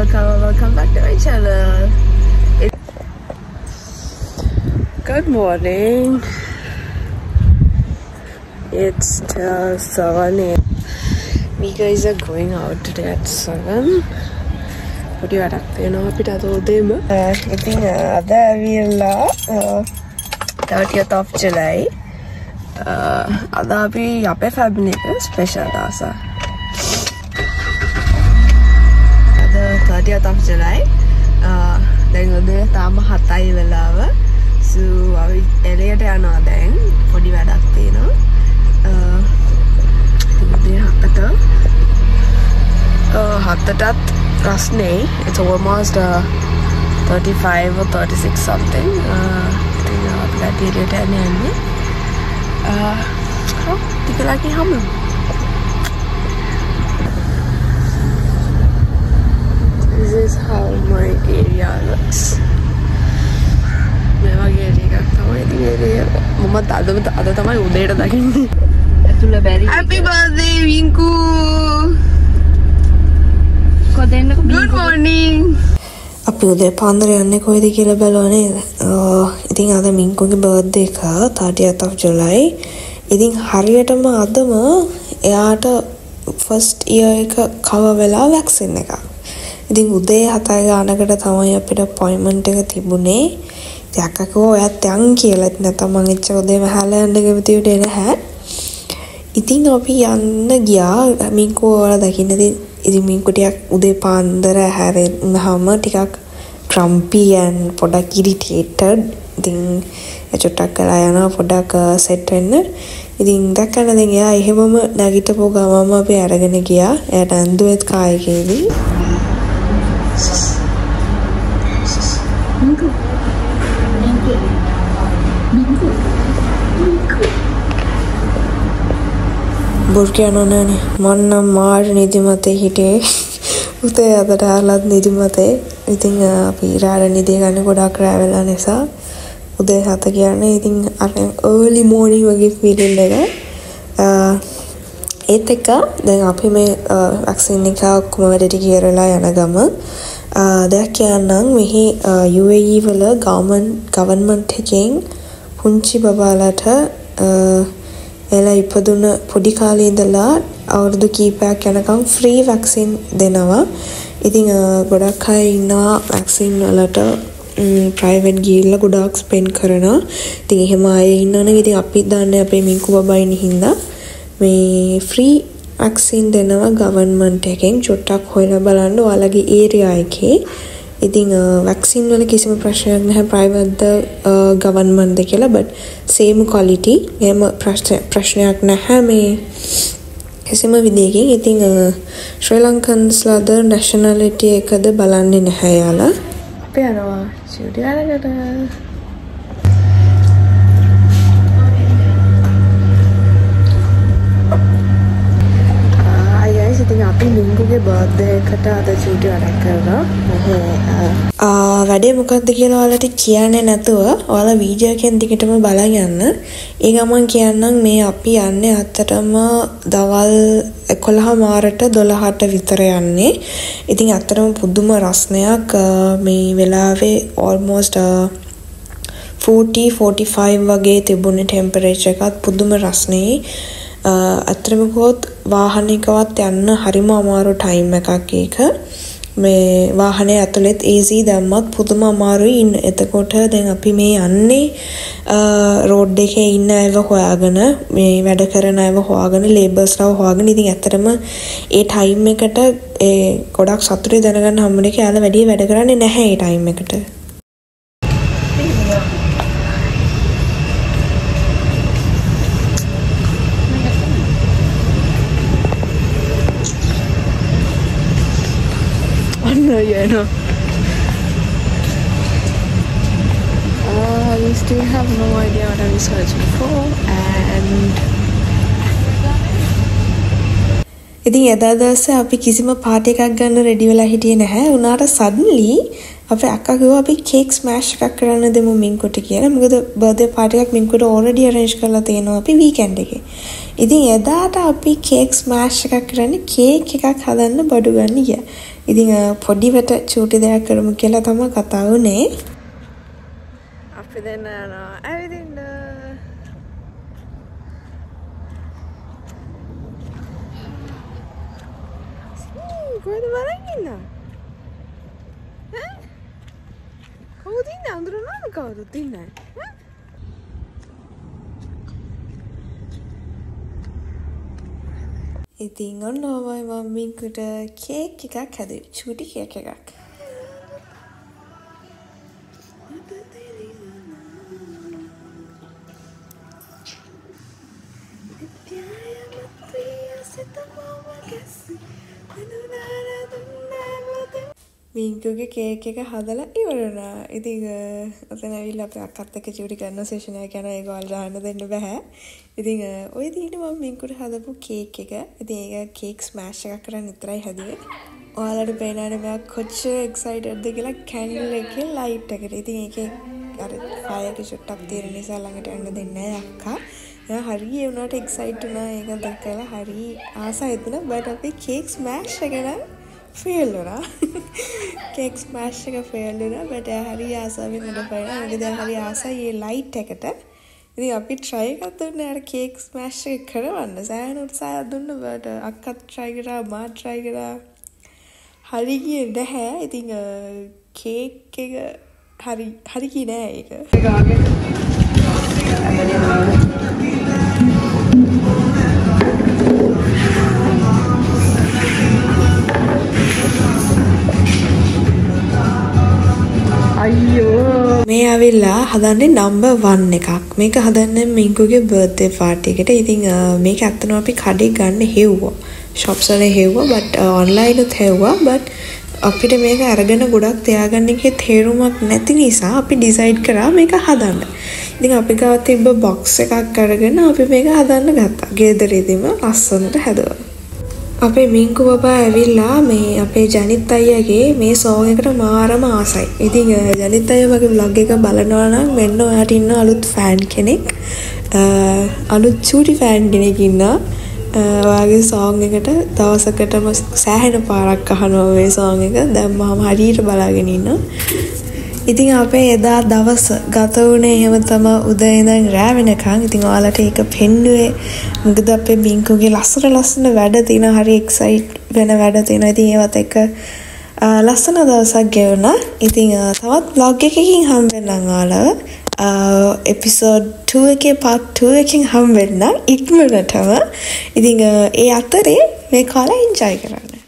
welcome, welcome back to my channel. It- Good morning. It's uh, 7 a.m. We guys are going out today at 7. පොඩි වැඩක් තියෙනවා අපිට අද උදේම ඉතින් අද ඇවිල්ලා තවටියත් ඔෆ් ජුලයි අද අපි අපේ ෆැබ්න එක ස්පේෂල් දවසා තටියත් ඔෆ් ජුලයි දැන් උදේ තාම හතයි වෙලාව. සූ අපි එලයට යනවා දැන්. පොඩි වැඩක් තියෙනවා. උදේ හතට. හත්තටත් රස්නේ it's almost uh, 35 or 36 something. ඉතින් අපි ලැටියට යන යන්නේ. ටිකලාකින් හමු This is how my area looks මේ වගේ ටිකක් තමයි ඉතින් ඒරිය මමත් අදම අද තමයි උදේට දකින්නේ ඇතුළ බැරි Happy birthday විංකු කොදෙන්නක Good morning අපි උදේ පාන්දර යන්නේ කොයිද කියලා බැලුවා නේද? ඉතින් අද මින්කුගේ බර්ත්ඩේ එක 30th of July. ඉතින් හරියටම අදම එයාට ෆස්ට් ඉයර් එක කවර් වෙලා වැක්සින් එකක්. ඉතින් උදේ 7 ගානකට තමයි අපිට අපොයින්ට්මන්ට් එක තිබුණේ. ඉතින් අක්කා කිව්වා ඔයත් යන් කියලා. ඉතින් නැත්නම් මං එච්චර උදේම හැලා යන්න කැමති උනේ නැහැ. ඉතින් අපි යන්න ගියා. මින්කෝ ඔයාලා දකින්නද ඉතින් මින්කෝ ටිකක් උදේ පාන්දර හැරෙන්නාම ටිකක් ට්‍රම්පි ඇන් පොඩක් ඉරිටේටඩ් ඉතින් චුට්ටක් කළා යනවා පොඩක් uh, සෙට් වෙන්න. ඉතින් දැක්කම දැන් එයා එහෙමම නැගිටපු ගමම අපි අරගෙන ගියා. එයාට ඇඳුවෙත් කායකේදී. බොරු කියනවා නෑනේ මං නම් මාර නිදිමතේ හිටියේ. උතේ අදට ආලත් නිදිමතේ. ඉතින් අපි රාට නිදිය ගන්න ගොඩක් රෑ වෙලා නිසා උදේ හත කියන්නේ ඉතින් අර early morning වගේ feeling එක. ඒත් එක්ක දැන් අපි මේ වැක්සින් එක ඔක්කොම වැඩට ගියරලා යන ගම දෙයක් කියන්නම් මෙහි UAE වල ගවර්න්මන්ට් ගවර්න්මන්ට් එකෙන් පුංචි බබාලට එලා ඉපදුන පොඩි කාලේ ඉඳලා අවුරුදු කීපයක් යනකම් ෆ්‍රී වැක්සින් දෙනවා. ඉතින් ගොඩක් අය ඉන්නවා වැක්සින් වලට ප්‍රයිවට් ගිහිල්ලා ගොඩාක් ස්පෙන්ඩ් කරනවා. ඉතින් එහෙම අය ඉන්නවනේ ඉතින් අපි දන්නේ අපේ මින්කු බබා ඉන්න හින්දා මේ ෆ්‍රී වැක්සින් දෙනවා ගවර්න්මන්ට් එකෙන් චුට්ටක් හොයලා බලන්න ඔයාලගේ ඒරියා එකේ. ඉතින් වැක්සින් වල කිසිම ප්‍රශ්නයක් නැහැ ප්‍රයිවත්ද ගවර්න්මන්ට්ද කියලා බට් සේම් ක්වලිටි එහෙම ප්‍රශ්නයක් නැහැ මේ කිසිම විදියකින් ඉතින් ශ්‍රී ලංකන්ස්ලාද නැෂනලිටි එකද බලන්නේ නැහැ යාලා අපි යනවා චියුටි වැඩකට අයයි ඉතින් අපි ලිංගුගේ බර්ධය එකට අද චූටි වැඩක් කරනවා වැඩේ මොකක්ද කියලා ඔයාලට කියන්නේ නැතුව ඔයාලා වීඩියෝ එකෙන් දිගටම බලන් යන්න. ඒ ගමන් කියන්නම් මේ අපි යන්නේ අත්තටම දවල් 11 මාරට 12ට විතර යන්නේ. ඉතින් අත්තටම පුදුම රස්නයක් මේ වෙලාවේ almost 40 45 වගේ තිබුණේ ටෙම්පරේචර් එකත් පුදුම රස්නේ. ඇත්තටම කිව්වොත් වාහනයකවත් යන්න හරිම අමාරු ටයිම් එකක් ඒක. මේ වාහනේ ඇතුළෙත් AC දැම්මත් පුදුම අමාරුයි ඉන්න. එතකොට දැන් අපි මේ යන්නේ රෝඩ් එකේ ඉන්න අයව හොයාගෙන මේ වැඩ කරන අයව හොයාගෙන ලේබර්ස්ලාව හොයාගෙන ඉතින් ඇත්තටම ඒ ටයිම් එකට ඒ ගොඩක් සතුටුයි දැනගන්න හම්බුනේ කියලා වැඩි වැඩ කරන්නේ නැහැ ඒ ටයිම් එකට. ඔන්න යනවා Uh, we still have no idea what I'm searching for and ඉතින් එදා දවසේ අපි කිසිම පාටි එකක් ගන්න රෙඩි වෙලා හිටියේ නැහැ. උනාට සඩන්ලි අපේ අක්කා කිව්වා අපි කේක් ස්මෑෂ් එකක් කරන්න දෙමු මින්කුට කියලා. මොකද බර්ත්ඩේ පාටි එකක් මින්කුට ඕල්රෙඩි අරේන්ජ් කරලා තියෙනවා අපි වීකෙන්ඩ් එකේ. ඉතින් එදාට අපි කේක් ස්මෑෂ් එකක් කරන්නේ කේක් එකක් හදන්න බඩු ගන්න ගියා. ඉතින් පොඩිවට චූටි දෙයක් කරමු කියලා තමයි කතා වුණේ. අපි දෙන්න යනවා ඇවිදින්න. කොහෙද බලන් ඉන්නා? ඈ? කවුද ඉන්නේ? අඳුරනවද කවුරුත් ඉන්නේ? ඉතින් ඔන්න ඔවයි මම මින්කුට කේක් එකක් හැදුවේ. චූටි කේක් එකක්. මිංකුගේ කේක් එක හදලා ඉවරනා. ඉතින් ඔතන ඇවිල්ලා අපේ අක්කත් එක්ක චූටි කරන සෙෂන් එක යන ඒක ඔයාලට අහන්න දෙන්න බෑ. ඉතින් ඔය දින මම මිංකුට හදපු කේක් එක. ඉතින් ඒක කේක් ස්මෑෂ් එකක් කරන් විතරයි හැදුවේ. ඔයාලට පේනවනේ මම කොච්චර එක්සයිටඩ්ද කියලා කැන්ඩල් එකේ ලයිට් එකට. ඉතින් ඒකේ අර ෆයර් එක චුට්ටක් තියෙන නිසා ළඟට යන්න දෙන්නේ නැහැ අක්කා. එයා හරි ඒ වුණාට එක්සයිට් වුණා ඒක දැකලා හරි ආසයි එතන බට් අපේ කේක් ස්මෑෂ් එක නම් ෆේල් වුණා කේක් ස්මෑෂ් එක ෆේල් වුණා බට හරි ආසාවෙන් උඩ පයින්න මොකද හරි ආසයි ලයිට් එකට. ඉතින් අපි try එකක් දුන්නේ අර කේක් ස්මෑෂ් එක කරවන්න. සෑහෙන උත්සාහයක් දුන්නා බට අක්කත් try කරා මා try කරා. හරි ගියේ නැහැ. ඉතින් කේක් එක හරි හරි ගියේ නෑ ඒක. අයියෝ මේ ඇවිල්ලා හදන්නේ නම්බර් 1 එකක්. මේක හදන්නේ මින්කුගේ බර්ත්ඩේ පාර්ටි එකට. ඉතින් අ, මේක ඇත්තටම අපි කඩේ ගන්න හෙව්වා. shops වල හෙව්වා but online උත් හෙව්වා but අපිට මේක අරගෙන ගොඩක් තියාගන්න එකේ තේරුමක් නැති නිසා අපි ඩිසයිඩ් කරා මේක හදන්න. ඉතින් අපි ගාව තිබ්බ බොක්ස් එකක් අරගෙන අපි මේක හදන්න ගත්තා. ගෙදරදීම ලස්සනට හැදුවා. අපේ මිංකු බබා ඇවිල්ලා මේ අපේ ජනිත් අයියගේ මේ සෝන් එකට මාරම ආසයි. ඉතින් අ, ජනිත් අයියා මගේ vlog එක බලනවා නම් මෙන්න ඔයාට ඉන්න අලුත් ෆෑන් කෙනෙක්. අ, අලුත් චූටි ෆෑන් කෙනෙක් ඉන්නවා. අ, ඔයාගේ සෝන් එකට දවසකටම සෑහෙන පාරක් අහනවා මේ සෝන් එක. දැන් මම හරියට බලාගෙන ඉන්නවා. ඉතින් අපේ එදා දවස ගත වුණේ එහෙම තමයි උදේ ඉඳන් රෑ වෙනකන්. ඉතින් ඔයාලට ඒක පෙන්නුවේ මොකද අපේ බින්කුගේ ලස්සන ලස්සන වැඩ තියෙනවා. හරි එක්සයිට් වෙන වැඩ තියෙනවා. ඉතින් ඒවත් එක්ක අ, ලස්සන දවසක් ගෙවුණා. ඉතින් අ, තවත් vlog එකකින් හම්බෙන්නම් ඔයාලව. එපිසෝඩ් 2 එකේ part 2 එකකින් හම්බෙන්නම් ඉක්මනටම. ඉතින් අ, ඒ අතරේ මේ කාලා එන්ජොයි කරන්න.